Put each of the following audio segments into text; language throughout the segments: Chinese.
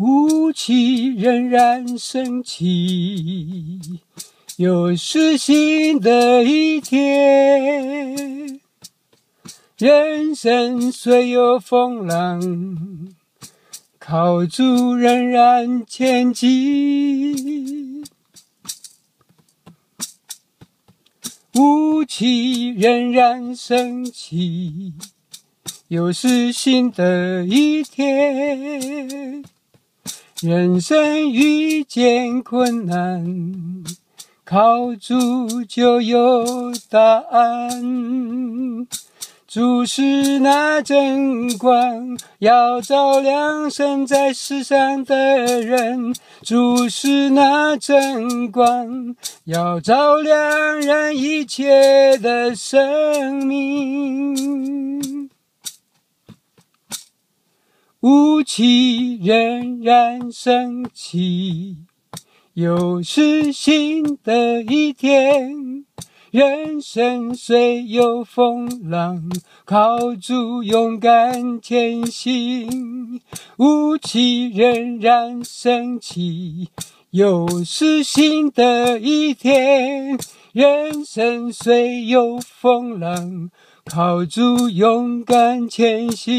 雾气仍然升起，又是新的一天。人生虽有风浪，靠住仍然前进。雾气仍然升起，又是新的一天。人生遇见困难，靠主就有答案。主是那真光，要照亮身在世上的人。主是那真光，要照亮人一切的生命。雾气仍然升起，又是新的一天。人生虽有风浪，靠住勇敢前行。雾气仍然升起，又是新的一天。人生虽有风浪，靠主勇敢前行。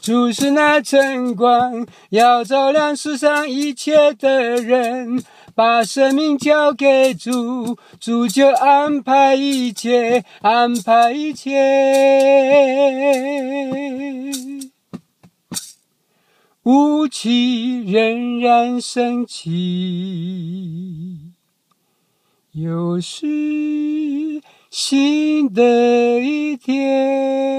主是那晨光，要照亮世上一切的人。把生命交给主，主就安排一切，安排一切。雾气仍然升起，有时新的一天。